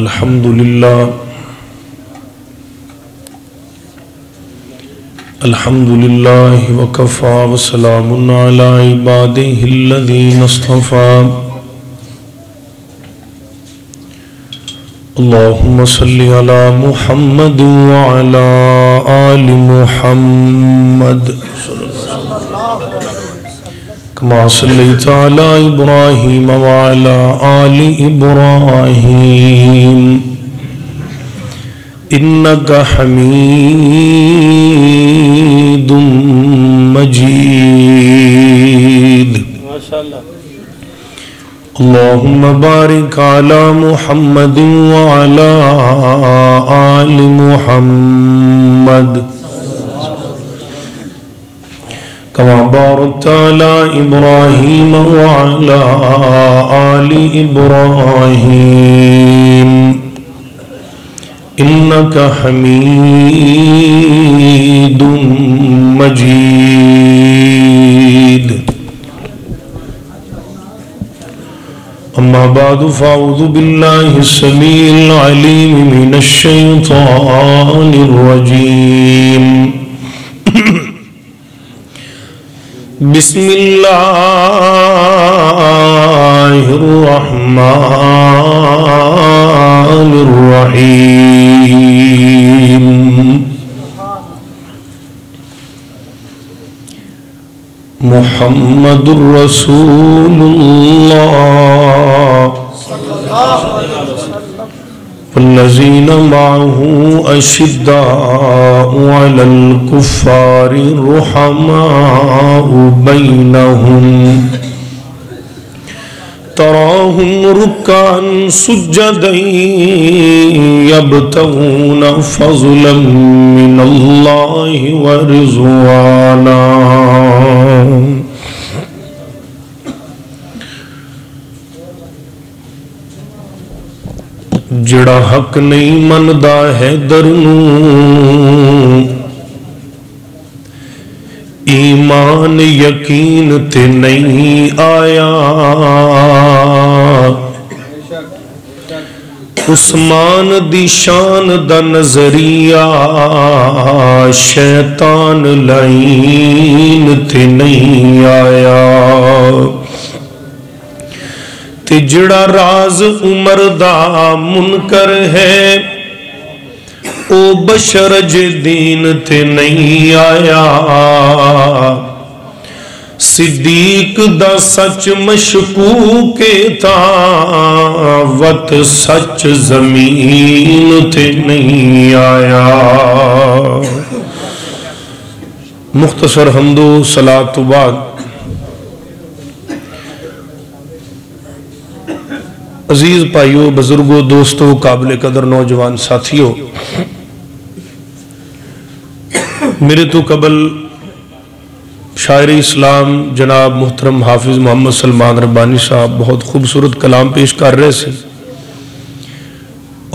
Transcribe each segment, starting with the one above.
الحمد لله. الحمد لله وكفى وسلام على عباده الذين اصطفى. اللهم صل على محمد وعلى آل محمد. كما صليت على إبراهيم وعلى آل إبراهيم إنك حميد مجيد اللهم بارك على محمد وعلى آل محمد. كما باركت على إبراهيم وعلى آل إبراهيم. إنك حميد مجيد. أما بعد فأعوذ بالله السميع العليم من الشيطان الرجيم. بسم الله الرحمن الرحيم محمد رسول الله والذين معه أشداء على الكفار رحماء بينهم. تراهم ركعا سجدا يبتغون فضلا من الله ورضوانا. جڑا حق نہیں مندا ہے در ایمان یقین تے نہیں آیا عثمان دی شان دا نظریہ شیطان لائن تے نہیں آیا تے جڑا راز عمر دا منکر ہے، او بشر جے دین تے نہیں آیا۔ صدیق دا سچ مشکوک تا وط سچ زمین تے نہیں آیا۔ مختصر حمدو صلاة و بعد۔ عزیز بھائیو بزرگوں دوستوں قابل قدر نوجوان ساتھیوں میرے تو قبل شاعر اسلام جناب محترم حافظ محمد سلمان ربانی صاحب بہت خوبصورت کلام پیش کر رہے سے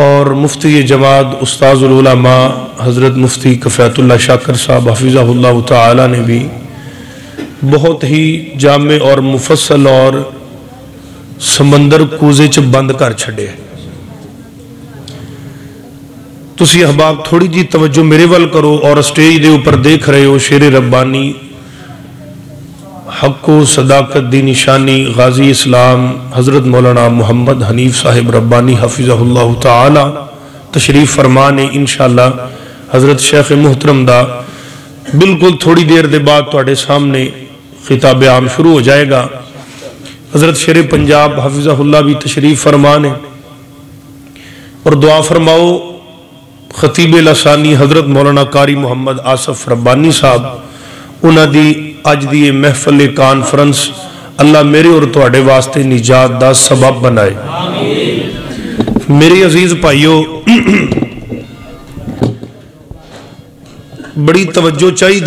اور مفتی جماعت استاذ العلماء حضرت مفتی کفیت اللہ شاکر صاحب حفظہ اللہ تعالی نے بھی بہت ہی جامع اور مفصل اور سمندر کوزے چ بند کر چھڑے تسی احباب تھوڑی جی توجہ میرے وال کرو اور سٹیج دے اوپر دیکھ رہے ہو شیر ربانی حق و صداقت دی نشانی غازی اسلام حضرت مولانا محمد حنیف صاحب ربانی حفظہ اللہ تعالی تشریف فرمانے انشاءاللہ حضرت شیخ محترم دا بالکل تھوڑی دیر دے بعد توڑے سامنے خطاب عام شروع ہو جائے گا حضرت شیر پنجاب حفظہ اللہ بھی تشریف فرمانے اور دعا فرماؤ خطیب لسانی حضرت مولانا کاری محمد آصف ربانی صاحب انہ دی اج دی محفل کانفرنس اللہ میرے اور توڑے واسطے نجات دا سبب بنائے۔ میری عزیز پائیو بڑی توجہ چاہی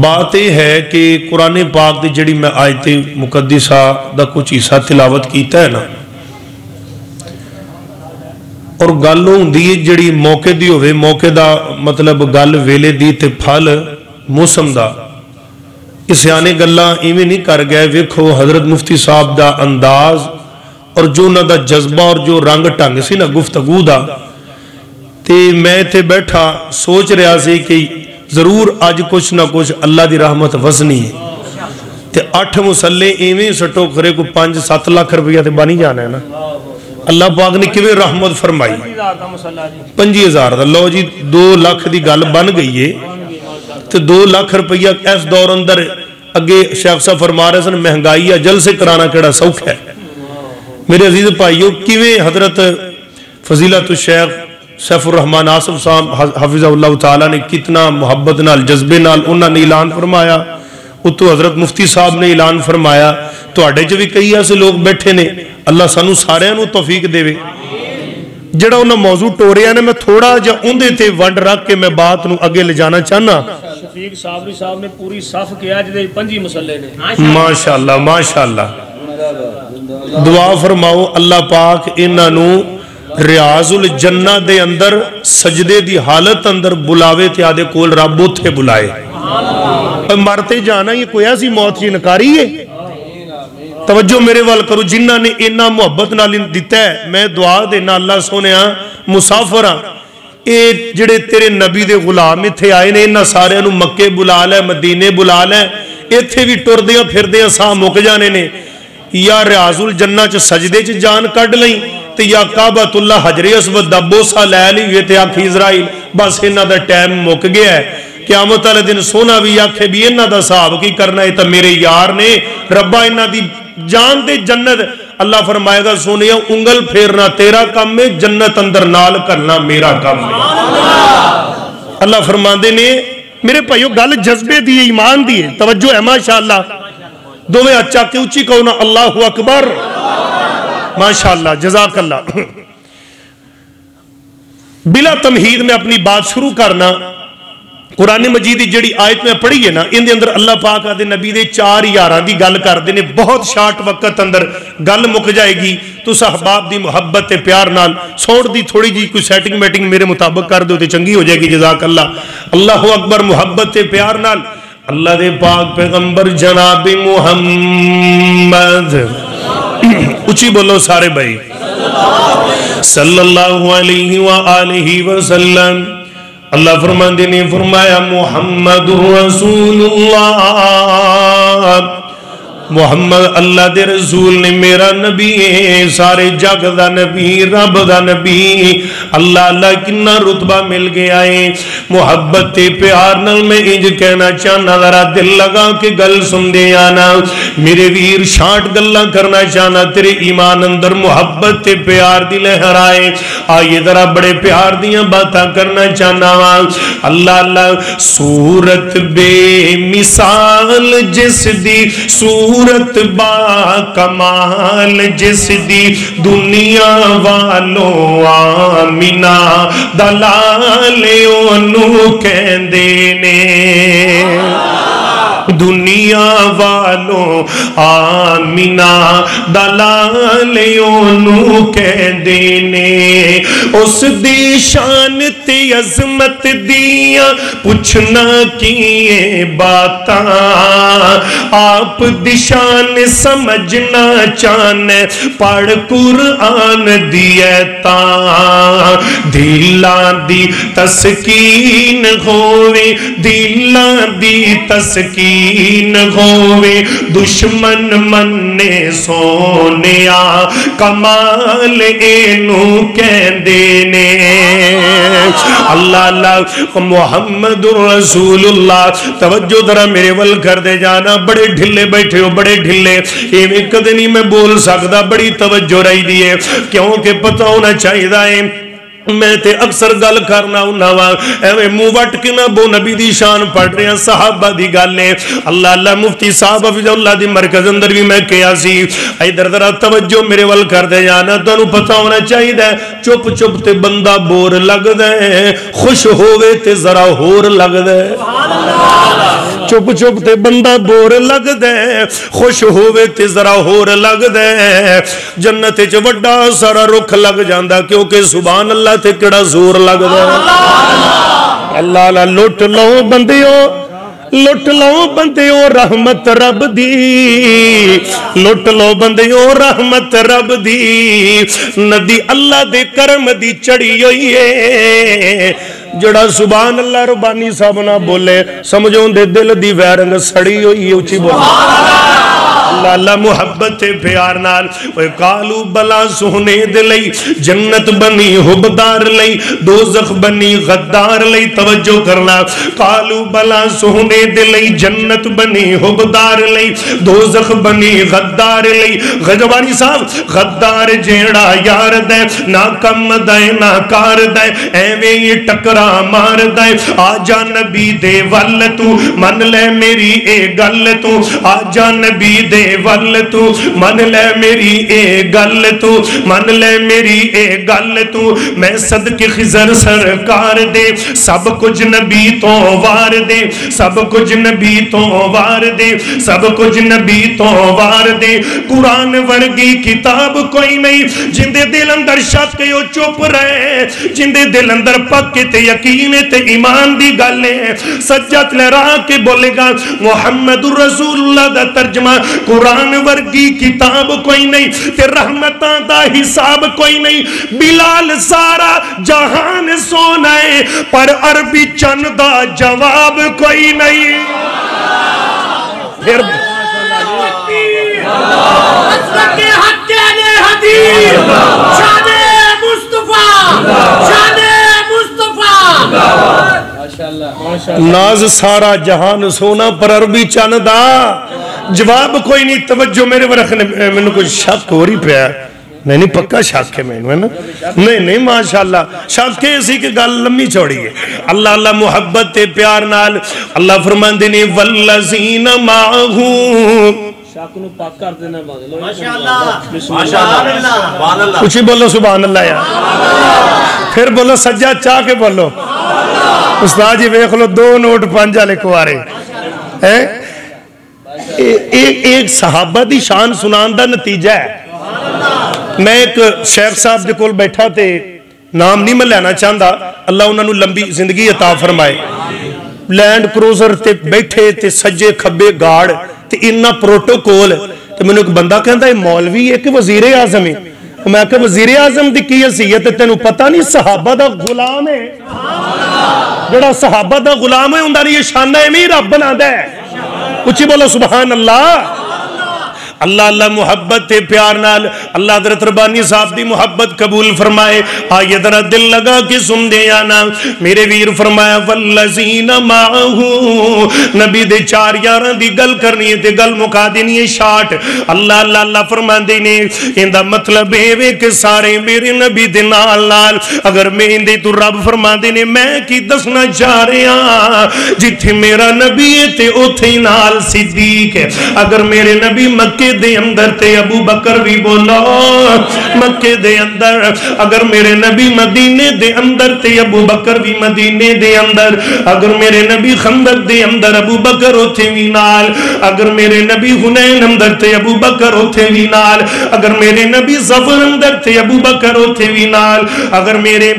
بات یہ ہے کہ قرآن پاک دی جڑی میں آیت مقدسہ دا کچھ عیسیٰ تلاوت کیتا ہے نا، اور گل ہوندی جڑی موقع دی ہوئے موقع دا مطلب گل ویلے دی تے پھل موسم دا۔ کہ سیانے گلہ ایویں نہیں کر گئے، ویکھو حضرت مفتی صاحب دا انداز اور جو نہ دا جذبہ اور جو رنگ ٹنگ سی نا، گفتگو دا۔ تے میں تے بیٹھا، سوچ رہا سی کہ ضرور آج کچھ نہ کچھ اللہ دی رحمت وزنی ہے۔ تے اٹھ مسلے ایویں سٹو کرے کو پانچ سات لاکھ روپیہ تے بانی جانا ہے نا۔ اللہ پاک نے کیویں رحمت فرمائی؟ پنجی ہزار دا۔ لو جی دو لاکھ دی گل بن گئی ہے۔ تے دو لاکھ روپیہ اس دور اندر اگے شیخ صاحب فرما رہے سن، مہنگائی یا جل سے کرانا کیڑا سوکھ ہے۔ میرے عزیز بھائیو، کیویں حضرت فضیلت الشیخ سیف الرحمن آصف صاحب حفظ اللہ تعالیٰ نے کتنا محبت نال جذبے نال انہوں نے اعلان فرمایا۔ اتو حضرت مفتی صاحب نے اعلان فرمایا۔ تو اڈے جو بھی کئی ایسے لوگ بیٹھے نے اللہ سانو سارے انہوں توفیق دے وے جڑا انہوں موضوع ٹوریا نے میں تھوڑا جا اندے تے ونڈ رکھ کے میں بات نو اگے لے جانا چاہنا۔ شفیق صابری صاحب نے پوری صف کیا جدے پنجی مسلے نے۔ ماشاءاللہ ماشاءاللہ۔ دعا فرماؤ اللہ پاک انہوں ریاض الجنہ دے اندر سجدے دی حالت اندر بلاوے تے آدھے کول رب تھے بلائے۔ مرتے جانا یہ کوئی ایسی موت جی نکاری ہے؟ توجہ میرے وال کرو جنہ نے انہ محبت نال دیتا ہے، میں دعا دینا اللہ سونے ہاں مسافر ہاں اے جڑے تیرے نبی دے غلام تھے آئے نے انہ سارے انہوں مکے بلا لے، مدینے بلا لے اے تھے بھی ٹر دیا پھر دیا ساں مک جانے نے۔ یا ریاض الجنہ چ سجدے چ جان کڈ لئی۔ تے یا کعبۃ اللہ حجر اسود دا بوسا لے لی وی تے آکھی اسرائیل۔ بس انہاں دا ٹائم مک گیا ہے۔ قیامت والے دن سونا بھی آکھے بھی انہاں دا صاحب کی کرنا ہے تے میرے یار نے۔ ربا انہاں دی جان دے جنت۔ اللہ فرمائے گا، سونیا، انگل پھیرنا تیرا کام میں جنت اندر نال کرنا میرا کام میں اللہ فرماندے نے، میرے بھائیو، گل جذبے دی، ایمان دی توجہ ہے، ماشاءاللہ۔ دو میں اچھا کہ اچھی کہو نا، اللہ اکبر۔ ماشاءاللہ جزاک اللہ بلا تمہید میں اپنی بات شروع کرنا، قرآن مجید جڑی آیت میں پڑھی ہے نا ان دے اندر اللہ پاک آدھے نبی دے چار یاران دی گل کر دینے بہت شارٹ وقت اندر گل مک جائے گی۔ تو صحباب دی محبت تے پیار نال، سوڑ دی تھوڑی جی کوئی سیٹنگ میٹنگ میرے مطابق کر دو تے چنگی ہو جائے گی جزاک اللہ اللہ اکبر، محبت تے پیار نال۔ اللہ دے پاک پیغمبر جناب محمد۔ اچھی بولو سارے بھائی. صلی اللہ علیہ وآلہ وسلم. اللہ فرمان دینے فرمایا، محمد رسول اللہ. محمد اللہ دے رسول نے میرا نبی ہے سارے جگ دا نبی، رب دا نبی۔ اللہ اللہ کنا رتبہ مل گیا ہے محبت تے پیار نل میں انج کہنا چاہنا، ذرا دل لگا کے گل سن دے آنا۔ میرے ویر شانٹ گلہ کرنا چاہنا، تیرے ایمان اندر محبت تے پیار دی لہر آئے۔ آئیے ذرا بڑے پیار دیاں باتاں کرنا چاہنا اللہ اللہ، سورت بے مثال جس دی، سورت صورت با کمال جس دی دنیا والوں آمینہ دلالے انہوں کہندے نے۔ دنیا والوں آمینہ دلالیوں نو کہہ دینے اس دی شان تے عظمت دیا پوچھنا کیے باتا۔ آپ دی شان سمجھنا چانے پڑھ قرآن دیتا دلان دی تسکین ہوئے، دلان دی تسکین یقین ہوئے۔ دشمن مننے سونیا کمال اینو کہن دینے اللہ اللہ، محمد رسول اللہ، توجہ درہ میرے ول کر دے جانا، بڑے بڑے ڈھلے بیٹھے ہو، بڑے ڈھلے۔ یہ میں کدے نہیں میں بول سکتا بڑی توجہ رہی دیئے کیونکہ پتہ ہونا چاہیے دائیں میں تے اکثر گل کرنا ہونا وا۔ ایویں منہ وٹ کے نہ بو، نبی دی شان پڑھ رہے ہیں صحابہ دی گل نے اللہ اللہ مفتی صاحب حفظ اللہ دی مرکز اندر بھی میں کیا سی۔ ادھر ذرا توجہ میرے ول کر دے جانا تانوں پتہ ہونا چاہیے چپ چپ تے بندہ بور لگدا ہے، خوش ہوے تے ذرا ہور لگدا ہے۔ چپ چپ تے بندہ بور لگ دے خوش ہوے تے ذرا ہور لگ دے جنت وچ وڈا سارا رخ لگ جاندا کیونکہ سبحان اللہ تے کڑا زور لگ دے اللہ اللہ لوٹ لو لٹ لو بندیو رحمت رب دی لٹ لو بندیو رحمت رب دی ندی اللہ دے کرم دی چڑی ہوئی ہے جڑا سبحان اللہ ربانی صاحب نہ بولے سمجھوں دے دل دی ویرنگ سڑی ہوئی ہے اچھی بولے اللہ محبت پیار نال۔ اوے کالو بلا سونے دے لئی جنت بنی حبدار لئی، دوزخ بنی غدار لئی۔ توجہ کرنا۔ کالو بلا سونے دے لئی جنت بنی حبدار لئی، دوزخ بنی غدار لئی۔ غجبانی صاحب، غدار جیڑا یار دے نا کم دے نا کار دے۔ ایویں یہ ٹکرا مار دے۔ آجا نبی دے والتو من لے میری اے گلتو آجا نبی دے ول تو من لے میری اے گل تو من لے میری اے گل تو میں صدق خزر سرکار دے سب کچھ نبی تو وار دے سب کچھ نبی تو وار دے سب کچھ نبی تو وار دے قرآن ورگی کتاب کوئی نہیں جندے دل اندر شک کے چپ رہے جندے دل اندر پکے تے یقین تے ایمان دی گلے ہے سجت لہرا کے بولے گا محمد رسول اللہ دا ترجمہ قرآن ورگی کتاب کوئی نہیں تے رحمتان دا حساب کوئی نہیں۔ بلال سارا جہان سونا ہے پر عربی چند دا جواب کوئی نہیں۔ پھر حضرت حق اہل حدیث شان مصطفیٰ شان مصطفیٰ۔ ناز سارا جہان سونا پر عربی چند دا جواب کوئی نہیں توجہ میرے ورخ نے میں نے کوئی شک ہو رہی پیا۔ نہیں نہیں پکا شاک ہے میں نہیں نہیں ماشاءاللہ۔ شاک کے اسی کے گال لمحی چھوڑی ہے۔ اللہ اللہ محبت پیار نال۔ اللہ فرمان دینے واللزین ماہو کچھ ہی بولو سبحان اللہ پھر بولو سجا چاہ کے بولو۔ استاد جی ویکھ لو دو نوٹ پانچہ والے کوارے ایک صحابہ دی شان سنان دا نتیجہ ہے میں ایک شیخ صاحب دے کول بیٹھا تے نام نہیں میں لینا چاہندا اللہ انہاں نو لمبی زندگی عطا فرمائے لینڈ کروزر تے بیٹھے تے سجے کھبے گاڑ تے انہا پروٹوکول تے میں نے ایک بندہ کہندا اے مولوی ہے کہ وزیر اعظم ہے میں کہا وزیر اعظم دی کی حیثیت تینوں پتہ نہیں صحابہ دا غلام ہے جڑا صحابہ دا غلام ہے انہاں دی شان ہے امیر رب بناندا ہے اچھی بولو سبحان اللہ؟ اللہ اللہ محبت تے پیار نال اللہ حضرت ربانی صاحب دی محبت قبول فرمائے۔ آئیے ذرا دل لگا کے سن دے آنا میرے ویر فرمایا والذین معہو نبی دے چار یاران دی گل کرنی ہے تے گل مکا دینی ہے شاٹ۔ اللہ اللہ اللہ فرمان دینے اندہ مطلب ہے وے کہ سارے میرے نبی دے نال نال۔ اگر میں اندے تو رب فرمان دینے میں کی دسنا چاہ رہے ہاں؟ جتھے میرا نبی ہے تے اتھے نال صدیق ہے۔ اگر میرے نبی مکے دے اندر تے ابو بکر بھی بولا، مکے دے اندر، اگر میرے نبی مدینے دے اندر تے ابو بکر بھی مدینے دے اندر، اگر میرے نبی خندق دے اندر ابو بکر ہوتے بھی نال، اگر میرے نبی حنین اندر تے ابو بکر ہوتے بھی نال، اگر میرے نبی زفر اندر تے ابو بکر ہوتے بھی نال، اگر میرے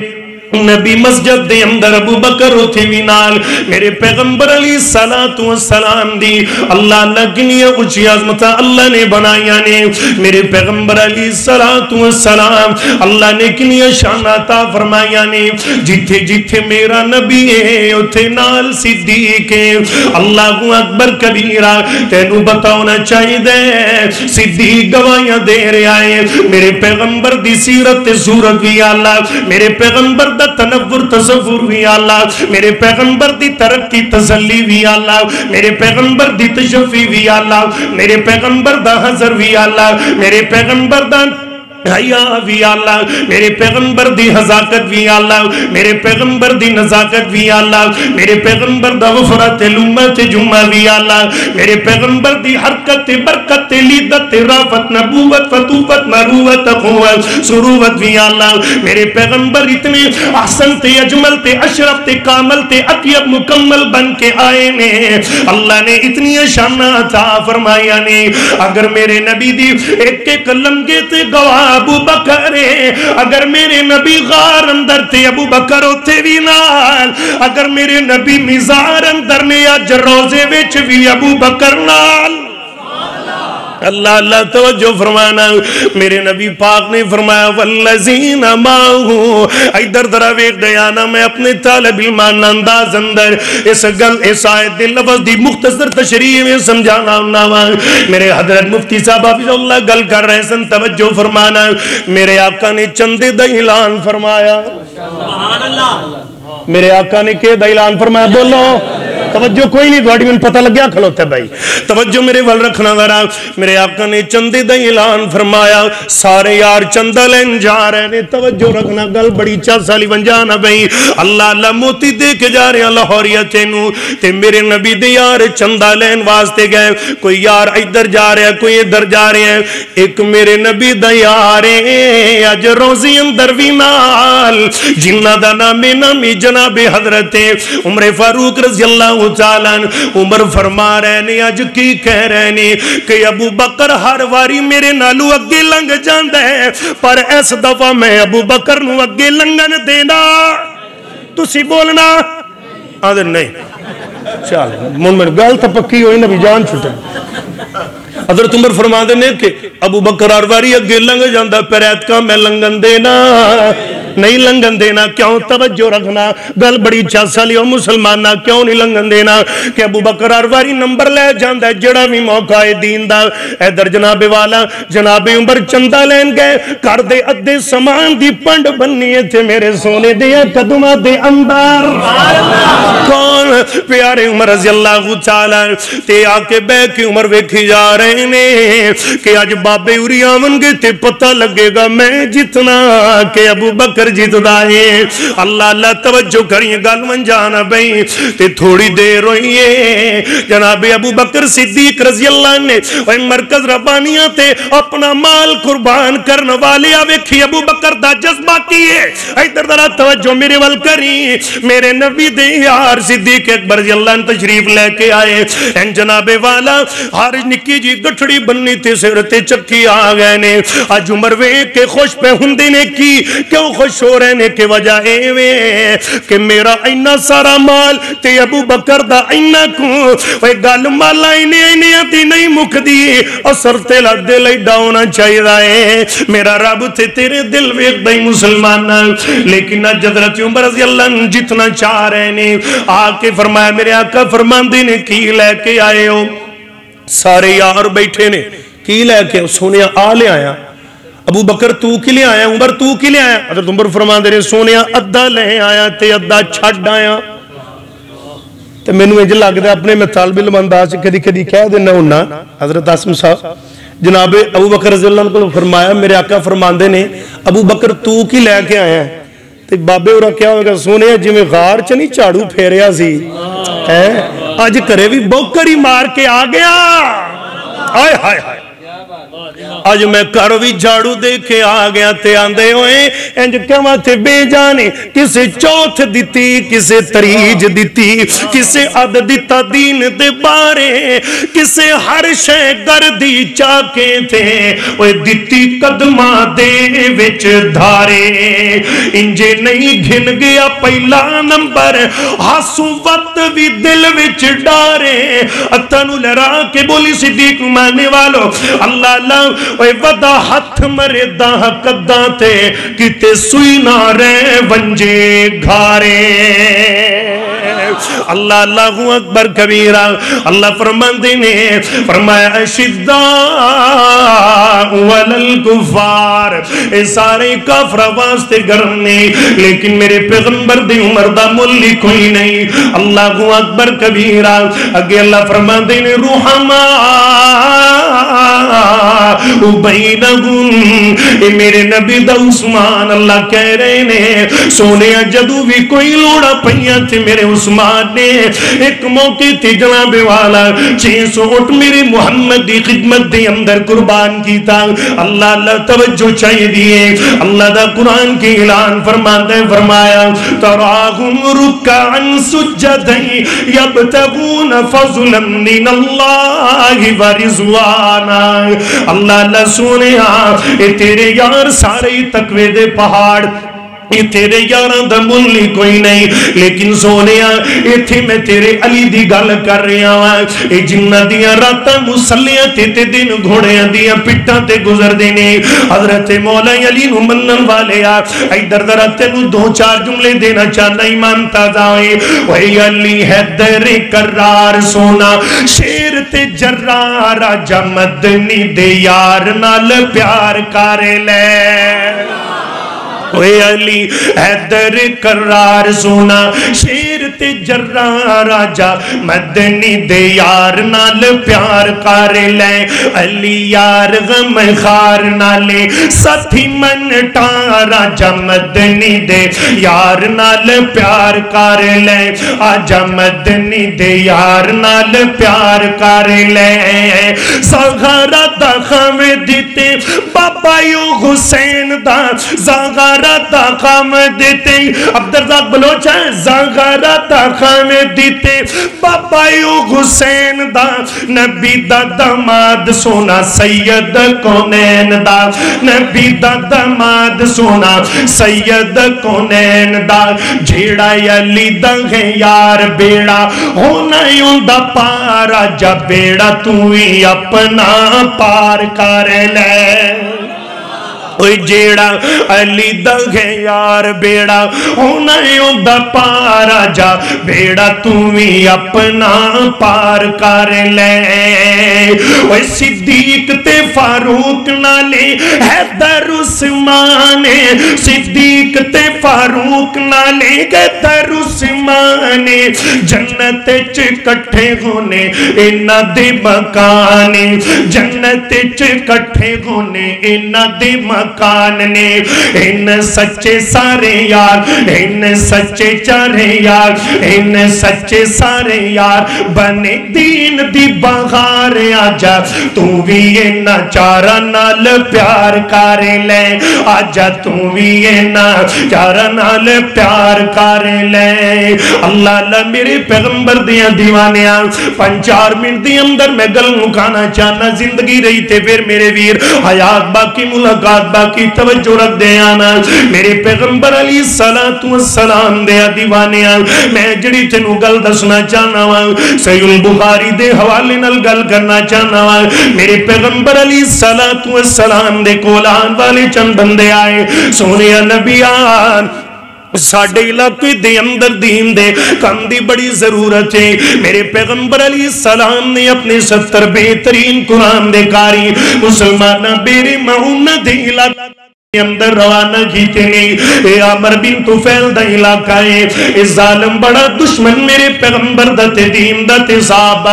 نبی مسجد دے اندر ابو بکر ہوتے بھی نال، میرے پیغمبر علی صلاة و سلام دی۔ اللہ اللہ کنیا اچھی عظمت اللہ نے بنایا نے۔ میرے پیغمبر علی صلاة و سلام اللہ نے کنیا شاناتا فرمایا نے۔ جتھے جتھے میرا نبی ہے، اتھے نال صدیق ہے۔ اللہ اکبر کبیرہ، تینو بتاؤنا چاہی دے صدیق گوائیاں دے رہے آئے میرے پیغمبر دی سیرت صورت بھی اللہ میرے پیغمبر دا دا تنور تصور بھی اللہ میرے پیغمبر دی ترقی تسلی بھی اللہ میرے پیغمبر دی تشفی بھی اللہ میرے پیغمبر دا حضر بھی اللہ میرے پیغمبر دا حیا بھی اللہ، میرے پیغمبر دی حضاقت بھی اللہ، میرے پیغمبر دی نزاقت بھی اللہ، میرے پیغمبر دا غفرت لمت جمعہ بھی اللہ، میرے پیغمبر دی حرکت برکت لیدت رافت، نبوت، فتوفت، مروت، قوت، سروت بھی اللہ، میرے پیغمبر اتنے احسن تے اجمل تے اشرف تے کامل تے اطیب مکمل بن کے آئے نے۔ اللہ نے اتنی شانہ عطا فرمایا نے۔ اگر میرے نبی دی ایک ایک لمگے تے گواہ ابو بکر اگر میرے نبی غار اندر تے ابو بکر ہوتے بھی نال۔ اگر میرے نبی مزار اندر نے اج روزے وچ بھی ابو بکر نال۔ اللہ اللہ توجہ فرمانا۔ میرے نبی پاک نے فرمایا والذین ماہو ادھر درہ ویک دیانا میں اپنے طالب علمان انداز اندر۔ اس گل اس آیت دل لفظ دی مختصر تشریح میں سمجھانا ہوں میرے حضرت مفتی صاحب حافظ اللہ گل کر رہے سن توجہ فرمانا۔ میرے آقا نے چندے دا اعلان فرمایا۔ میرے آقا نے کہ دا اعلان فرمایا؟ بولو۔ توجہ کوئی نہیں تھوڑی میں پتہ لگ گیا کھلوتے بھائی۔ توجہ میرے ول رکھنا ذرا۔ میرے آقا نے چندے دا اعلان فرمایا۔ سارے یار چندہ لین جا رہے نے توجہ رکھنا، گل بڑی چا سالی بن جانا بھائی۔ اللہ اللہ موتی دے کے جا رہے ہیں لاہوریت نو تے میرے نبی دے یار چندہ لین واسطے گئے۔ کوئی یار ادھر جا رہے ہیں کوئی ادھر جا رہے ہیں۔ ایک میرے نبی دا یار اج روزی اندر بھی نال۔ جنہ دا نام نامی جناب حضرت عمر فاروق رضی اللہ تعالیٰ عمر فرما رہے نے اج کی کہہ رہے نے کہ ابو بکر ہر واری میرے نالو اگے لنگ جاندہ ہے، پر اس دفعہ میں ابو بکر نو اگے لنگن دینا۔ تسی بولنا؟ آدھر نہیں۔ چل من میں گل تو پکی ہوئی، نبی جان چھٹے۔ حضرت عمر فرما دے نے کہ ابو بکر ہر واری اگے لنگ جاندہ پیرت کا میں لنگن دینا۔ نہیں لنگن دینا، کیوں توجہ رکھنا؟ گل بڑی چاسا لیو مسلمانہ کیوں نہیں لنگن دینا؟ کہ ابو بکر ارواری نمبر لے جاندہ ہے، جڑا بھی موقع ہے دین دا۔ اے در جناب والا، جناب عمر چندہ لین گئے کر دے ادھے سامان دی پنڈ بننی ہے تھے میرے سونے دیا قدمہ دے اندر کون؟ پیارے عمر رضی اللہ تعالی، تے آکے بے کی عمر ویکھی جا رہے نے، کہ آج بابے اوری آمن گے تے پتہ لگے گا میں جتنا کہ ابو بکر کر جیت دائے اللہ اللہ توجہ کریے، گل من جانا بھئی تے تھوڑی دیر ہوئیے۔ جناب ابو بکر صدیق رضی اللہ نے وہ مرکز ربانیاں تے اپنا مال قربان کرنے والے آوے ابو بکر دا جذبہ کیے ایدر درہ توجہ میرے وال کری۔ میرے نبی دے یار صدیق اکبر رضی اللہ نے تشریف لے کے آئے۔ این جناب والا، ہر نکی جی گٹھڑی بننی تے سرتے چکی آگئے نے۔ آج عمر وے کے خوش پہ ہندی نے کی؟ کیوں خوش ہو رہنے کے وجہ اے وے کہ میرا اینا سارا مال تے ابو بکر دا اینا کو۔ وے گل مالا اینے اینے آتی نہیں مک دی اثر تیلا دل ای ڈاؤنا چاہی رائے میرا رب تے تیرے دل ویک دائی مسلمان۔ لیکن حضرت عمر رضی اللہ عنہ جتنا چاہ رہے نے، آکے فرمایا، میرے آقا فرمان نے، کی لے کے آئے ہو؟ سارے یار بیٹھے نے، کی لے کے سونیا آ لے آیا۔ ابو بکر تو کی لے آیا عمر تو کی لے آیا حضرت عمر فرمان نے سونیا ادھا لے آیا تے ادھا چھڑ آیا تے میں نوے جل لگ دے اپنے میں طالب علم انداز کدی کدی کہہ دینا ہونا حضرت آسم صاحب جناب ابو بکر رضی اللہ عنہ کو فرمایا میرے آقا فرماندے نے ابو بکر تو کی لے کے آیا ہے تے بابے اور کیا ہوگا سونے جی میں غار چ نہیں جھاڑو پھیریا سی اج کرے بھی بوکر ہی آج میں کر بھی جھاڑو دے کے آ گیا تے آندے ہوئے انج کما تے بے جانے کسے چوتھ دیتی کسے تریج دیتی کسے عد دیتا دین دے بارے کسے ہر شے گردی چاکے تھے وہ دیتی قدمہ دے وچ دھارے انجے نہیں گھن گیا پہلا نمبر ہاسو وقت بھی دل وچ ڈارے اتنو لرا کے بولی صدیق مانے والو اللہ اللہ اے ودا ہتھ مرے دا قداں تے کتے سوئی نہ رہے ونجے گھارے۔ اللہ اللہ اکبر کبیرہ، اللہ فرماندے نے، فرمایا شدہ وللکفار اے سارے کافر واسطے گرنے لیکن میرے پیغمبر دی عمر دا ملی کوئی نہیں۔ اللہ اکبر کبیرہ، اگے اللہ فرماندے نے روحما بینہم۔ اے میرے نبی دا عثمان، اللہ کہہ رہے نے، سونے جدو بھی کوئی لوڑا پہیاں تھے میرے عثمان۔ نے ایک موقع تے جناب والا۔ چھ سو اٹھ میرے محمد دی خدمت دے اندر قربان کیتا۔ اللہ اللہ توجہ چاہیے دیئے۔ اللہ دا قرآن کی اعلان فرماتے فرمایا، تراہم رکعن سجدیں یبتغون فضلا من اللہ ورزوانا اللہ اللہ سونے ہاں اے تیرے یار سارے تقوی دے پہاڑ۔ یہ تیرے یاران دا ملی کوئی نہیں لیکن سونیا یہ تھے میں تیرے علی دی گل کر رہا ہوں اے جنہ دیا راتا مسلیاں تے تے دن گھوڑیاں دیا پٹا تے گزر دینے حضرت مولا علی نو منن والے آ ایدر در تینو دو چار جملے دینا چاہنا ایمان تازائے وہی علی حیدر کرار سونا شیر تے جرار آجا مدنی دے یار نال پیار کارے لے علی حیدر کرار سونا شیر تے جرہ راجا، مدنی دے یار نال پیار کر لے علی یار غم خار نالے ساتھی منٹا راجا، مدنی دے یار نال پیار کر لے۔ آجا، مدنی دے یار نال پیار کر لے۔ زغارہ دا خامے دیتے، بابا یو حسین دا زغارہ زغارہ خام دیتے۔ عبدالرزاق بلوچ ہے زغارہ خام دیتے۔ بابا یو حسین دا، نبی دا دماد سونا، سید کونین دا۔ نبی دا دماد سونا، سید کونین دا۔ جھیڑا یلی دا ہے یار بیڑا، ہونا یوں دا پارا۔ جب بیڑا تو ہی اپنا پار کر لے۔ اوے جیڑا علی دگے یار بیڑا ہونا یوں دا پارا جا بیڑا تمہیں اپنا پار کر لے اوے صدیق تے فاروق نالے حیدر عثمان صدیق تے فاروق نالے حیدر عثمان جنت چکٹھے ہونے انہ دے مکانے جنت چکٹھے ہونے انہ دے مکانے مکان نے۔ ان سچے سارے یار، ان سچے چارے یار، ان سچے سارے یار۔ بنے دین دی بغار آجا، تو بھی ان چارا نال پیار کارے لے۔ آجا، تو بھی ان چارا نال پیار کارے لے۔ اللہ اللہ میرے پیغمبر دیا دیوانیاں پنچار منٹ دی اندر میں گل مکانا چاہنا، زندگی رہی تے پھر میرے ویر، حیات باقی ملاقات باقی توجہ رکھ دے آنا۔ میرے پیغمبر علی السلام دے دیوانے آن۔ میں جڑی تینو گل دسنا چاہنا وان سیل البخاری دے حوالے نل گل کرنا چاہنا وان میرے پیغمبر علی السلام دے کولان والے چند بندے آئے۔ سونے نبیان ساڑھے علاقے دے اندر دین دے کم دی بڑی ضرورت ہے۔ میرے پیغمبر علیہ السلام نے اپنے ستر بہترین قرآن دے کاری مسلمانہ بیرے معونہ دے علاقے اندر روانہ کیتے نہیں اے عمر بن توفیل دا علاقہ ہے۔ اے ظالم بڑا دشمن میرے پیغمبر دا تے دین دا تے صحابہ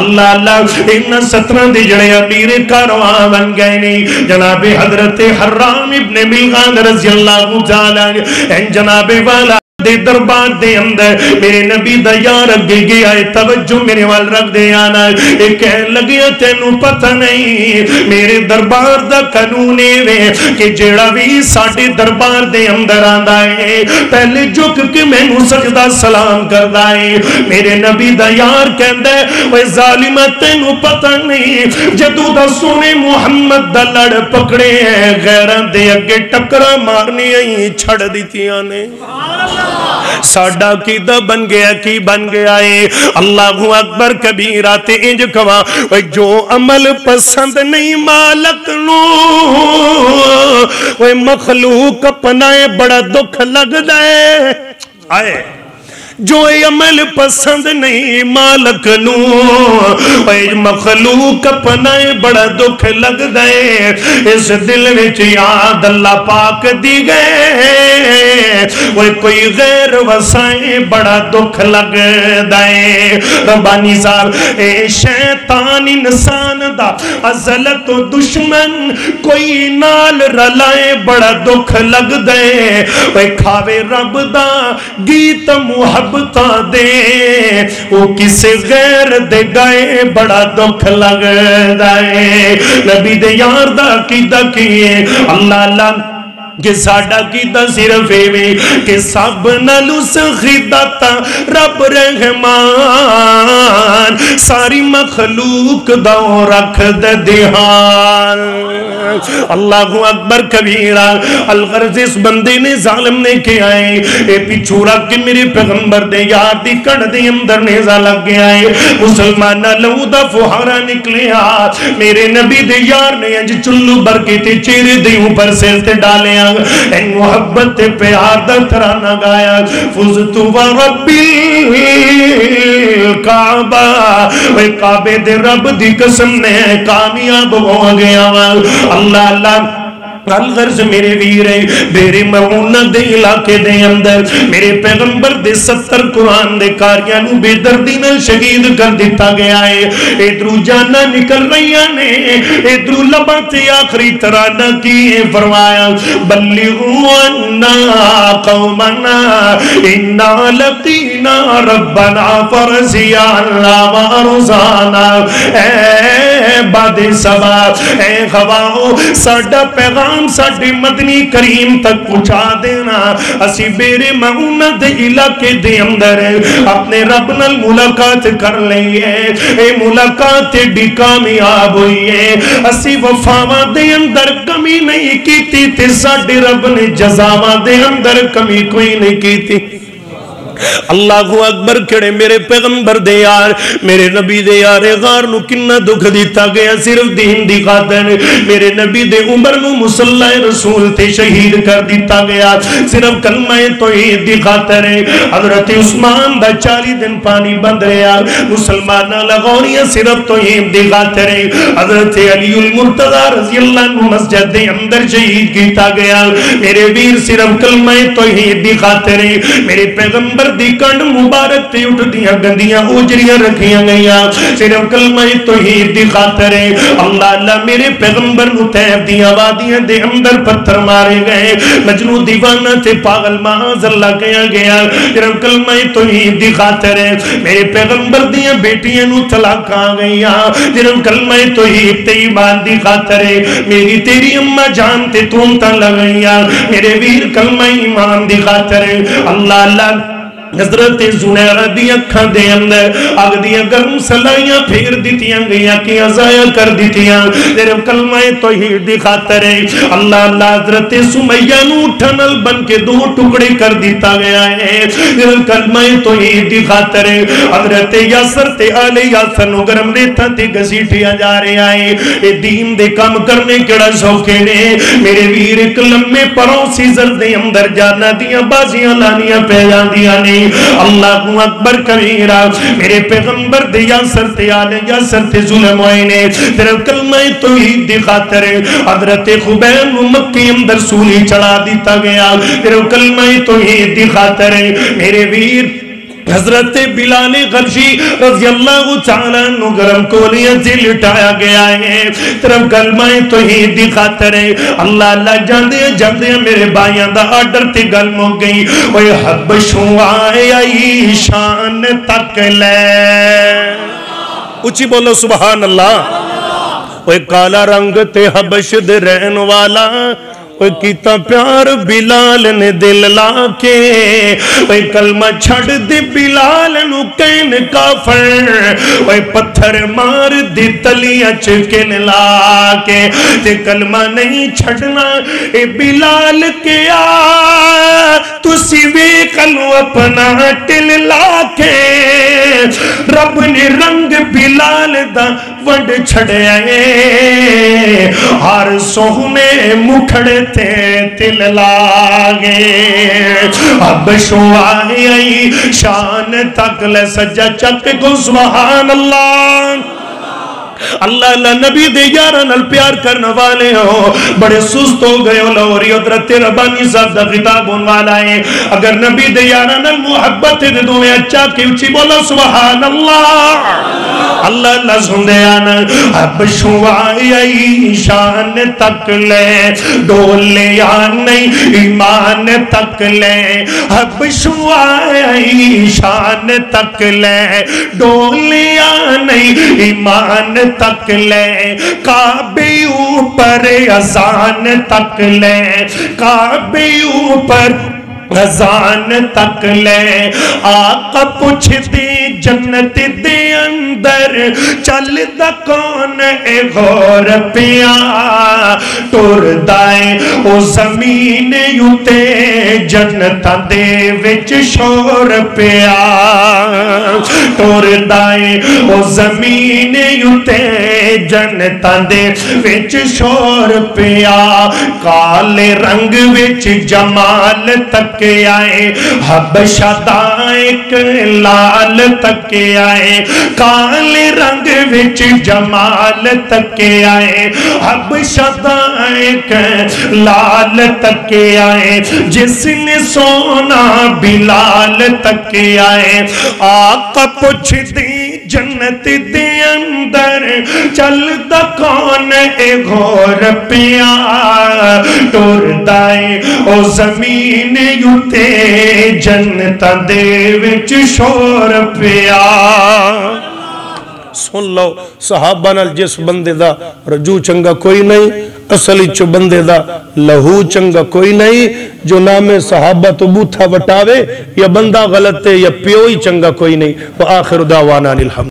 اللہ اللہ انہ سترہ دے جڑے امیر کارواں بن گئے نہیں جناب حضرت حرام ابن ملغان رضی اللہ تعالی جناب والا دے دربار دے اندر میرے نبی دا یار اگے گیا ہے، توجہ میرے وال رکھ دے آنا ہے۔ ایک کہہ لگیا تینو پتہ نہیں۔ میرے دربار دا قانونے وے کہ جیڑا بھی ساڑھے دربار دے اندر آندا ہے، پہلے جھک کے میں نو سجدہ سلام کر دائے میرے نبی دا یار کہندہ ہے وہ ظالمہ، تینو پتہ نہیں۔ جدو دا سونے محمد دا لڑ پکڑے ہیں غیران دے اگے ٹکرہ مارنی آئی چھڑ دیتی آنے ساڑھا کی دا بن گیا، کی بن گیا ہے اللہ اکبر کبیرہ تے انج کوا جو عمل پسند نہیں مالک نو وہ مخلوق اپنائے بڑا دکھ لگ دائے آئے۔ جو عمل پسند نہیں مالک نو اے مخلوق اپنائے بڑا دکھ لگ دے اس دل وچ یاد اللہ پاک دی گئے وہ کوئی غیر وسائے بڑا دکھ لگ دے ربانی صاحب اے شیطان انسان دا ازل تو دشمن کوئی نال رلائے بڑا دکھ لگ دے وہ کھاوے رب دا گیت محبت محبت دے۔ وہ کسے غیر دے گئے، بڑا دکھ لگ دائے نبی دے یار دا کی دا کیے۔ اللہ اللہ کہ ساڈا کیتا صرف ایویں کہ سب نالو سخیدتا رب رحمان ساری مخلوق دا رکھ دے دھیان اللہ اکبر کبیرہ، الغرض اس بندے نے ظالم نے کیا ہے۔ اے پیچھو رکھ کے میرے پیغمبر دے یار دی کڑ دے اندر نیزہ لگ گیا ہے۔ مسلمان لو دا فہارا نکلے آ۔ میرے نبی دے یار نے انج چلو برکے تے چیرے دے اوپر سیل تے ڈالے آ اے محبت پہ عادت دا ترانہ گایا۔ فزت و ربی کعبہ۔ اے کعبے دے رب دی قسم نے کامیاب ہو گیا اللہ اللہ الغرض میرے ویرے، میرے معونہ دے علاقے دے اندر، میرے پیغمبر دے ستر قرآن دے کاریانو بے دردی نہ شہید کر دیتا گیا ہے۔ ادرو جانا نکل رہی نے ادرو لبا تے آخری ترانہ کیے فرمایا، بلیغو انا قومنا، انا لقینا ربنا فرزیا اللہ وارزانا اے باد سبا اے خواہو ساڑا پیغام ساڑے مدنی کریم تک پہنچا دینا۔ اسی بیرے مہونت علاقے دے اندر اپنے رب نال ملاقات کر لئیے اے ملاقات ڈی کامیاب ہوئی ہے اسی وفاوہ دے اندر کمی نہیں کی تھی تے ساڑے رب نے جزاوہ دے اندر کمی کوئی نہیں کی تھی اللہ اکبر کڑے میرے پیغمبر دے یار، میرے نبی دے یار غار نو کنہ دکھ دیتا گیا صرف دین دی خاطر۔ میرے نبی دے عمر نو مسلح رسول تے شہید کر دیتا گیا۔ صرف کلمہ توحید دی خاطر حضرت عثمان دا چالی دن پانی بند رہا مسلمانہ لغونیاں صرف توحید دی خاطر حضرت علی المرتضی رضی اللہ عنہ مسجد دے اندر شہید کیتا گیا۔ میرے ویر صرف کلمہ توحید دی خاطر میرے پیغمبر دی کنڈ مبارک تے اٹھ دیا گندیاں اوجریاں رکھیاں گئیاں صرف کلمہ توحید دی خاطر اللہ اللہ میرے پیغمبر نو تیب دیا وادیاں دے اندر پتھر مارے گئے مجنو دیوانہ تے پاگل محاذ اللہ کیا گیا صرف کلمہ توحید دی خاطر میرے پیغمبر دیا بیٹیاں نو طلاق آ گئیاں صرف کلمہ توحید تے ایمان دی خاطر میری تیری اماں جان تے تون لگئیاں میرے ویر کلمہ ایمان دی خاطر اللہ اللہ حضرت زنیرہ دی اکھاں دے اندر اگ دیا گرم سلائیاں پھیر دیتیاں گئیاں کی ازایا کر دیتیاں تیرے کلمہ توحید دی خاطر اللہ اللہ حضرت سمیہ نو ٹھنل بن کے دو ٹکڑے کر دیتا گیا ہے۔ تیرے کلمہ توحید دی خاطر حضرت یاسر تے آلے یاسر نو گرم ریتا تے گزیٹیا جا رہے آئے اے دین دے کام کرنے کڑا سوکھے نے؟ میرے ویر، ایک لمے پروں سی زردے اندر جانا دیا بازیاں لانیاں پہ جان دیا نے۔ اللہ اکبر کبیرہ، میرے پیغمبر دے یا سر تے آلے یا سر تے ظلم ہوئینے تیرے کلمہ توحید دی خاطر حضرت خبین مکی اندر سولی چڑھا دیتا گیا۔ تیرے کلمہ توحید دی خاطر میرے ویر حضرت بلال غرشی رضی اللہ تعالیٰ نو گرم کولیاں سے لٹایا گیا ہے۔ طرف کلمہ توحید دی خاطر ہے۔ اللہ اللہ جاندے جاندے میرے بھائیاں دا آرڈر تے گل مو گئی۔ اوے حبشوں آئے آئی شان تک لے۔ اچھی بولو سبحان اللہ۔ اوے کالا رنگ تے حبش دے رہن والا۔ کیتا پیار بلال نے دل لا کے اوے کلمہ چھڑ دے بلال نو کین کافر اوے پتھر مار دی تلیاں چکن لا کے تے کلمہ نہیں چھڑنا اے بلال کے آ تو سیوے کلو اپنا ٹل لا کے رب نے رنگ بلال دا ونڈ چھڑے آئے۔ ہر سوہنے مکھڑے تے تل لاغے اب شو آئی، شان تک لے سجا چک کو، سبحان اللہ۔ اللہ اللہ نبی دے یارہ نل پیار کرنے والے ہو۔ بڑے سست ہو گئے ہو لوری ادرت ربانی صاحب دا خطاب ہون والا ہے۔ اگر نبی دے یارہ نل محبت دے دو میں اچھا کی اچھی بولا سبحان اللہ۔ اللہ اللہ سندے اب شوائی شان تک لے ڈولے آنے ایمان تک لے، اب شوائی شان تک لے ڈولے آنے ایمان تک لے، کعبے اوپر ازان تک لے، کعبے اوپر ازان تک لے۔ آقا پوچھ دی جنت دے اندر، چل دا کون اے غور پیا؟ ٹور دائے او زمین یوتے، جنت دے وچ شور پیا۔ ٹور دائے او زمین یوتے جنت دے وچ شور پیا کالے رنگ وچ جمال تک آئے حبشہ دائک لال تک آئے کالے رنگ وچ جمال تک آئے حبشہ دائک لال تک آئے جس نے سونا بلال تک آئے آقا پوچھ دی جنت دے اندر چل دا کون اے غور پیا؟ ٹور دائے او زمین یوتے جنت دے وچ شور پیا۔ سن لو، صحابہ نال جس بندے دا رجوع چنگا کوئی نہیں اصلی چو بندے دا لہو چنگا کوئی نہیں، جو نام صحابہ تو بوتھا وٹاوے، یا بندہ غلط ہے یا پیوئی چنگا کوئی نہیں۔ وآخر دعوانا الحمد۔